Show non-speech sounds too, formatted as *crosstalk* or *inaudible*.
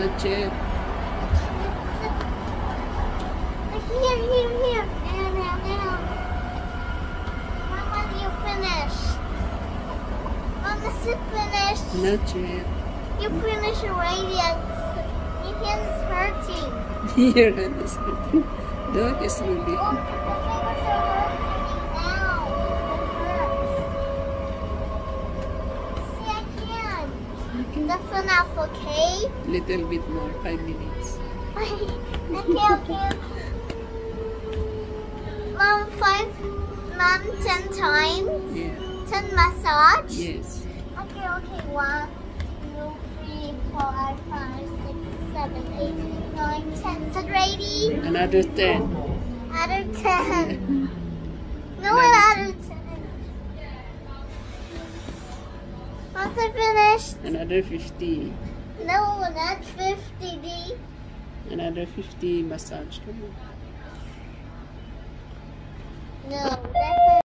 Not yet. Here, here, here. Mama, you finished. Finished. Not yet. You finished already. Your hand is hurting. Your hand is hurting. Do it slowly. Oh, Enough, okay? Little bit more. Five minutes. *laughs* okay, okay. Mom, five, mom, ten times. Yeah. Ten massage. Yes. Okay, okay. One, two, three, four, five, six, seven, eight, nine, ten. Is it ready? Another ten. Other ten. *laughs* I finished. Another fifty. No, not fifty. D. Another fifty massage. Come on. No,